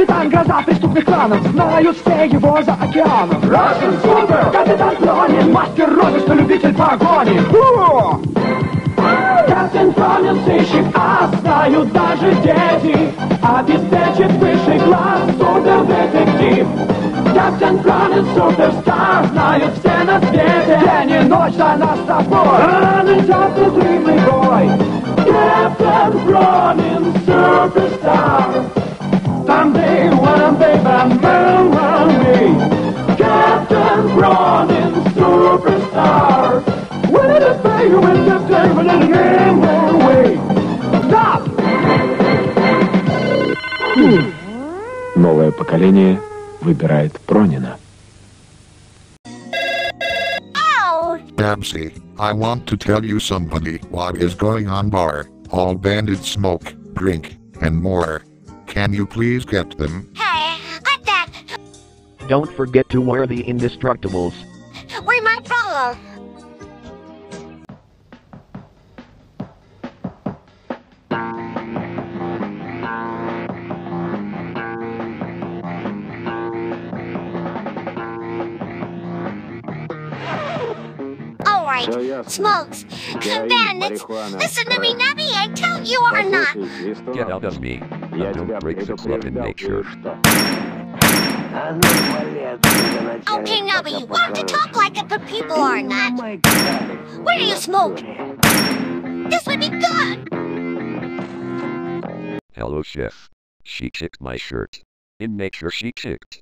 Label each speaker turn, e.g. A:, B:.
A: Капитан Гроза преступных кланов Знают все его за океаном. Russian Super Капитан Пронин Мастер розыска, любитель погони! Капитан Пронин сыщик, а знают даже дети. Обеспечит высший класс супер-детектив. Капитан Пронин суперстар Знают все на свете. День и ночь за нас с тобой идет Captain Cronin, superstar When it is baby when the table in the game away Stop!
B: Новое поколение выбирает Пронина.
C: Dempsey, I want to tell you somebody what is going on bar. All bandits smoke, drink, and more. Can you please get them?
D: Don't forget to wear the indestructibles.
E: We might
F: follow. problem.
E: Smokes, bandits, listen to me, Nubby, I tell you are not.
G: Get out of me.
F: I
G: don't break the club in
F: nature.
E: Okay, now, but you want to talk like it, but people are not. Where do you smoke? This would be good!
G: Hello, chef. She kicked my shirt. In nature, she kicked.